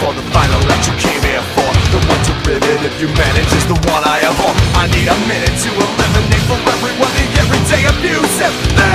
for the final that you came here for. The one to rivet if you manage, is the one I abhor. I need a minute to eliminate for everyone the everyday abusive.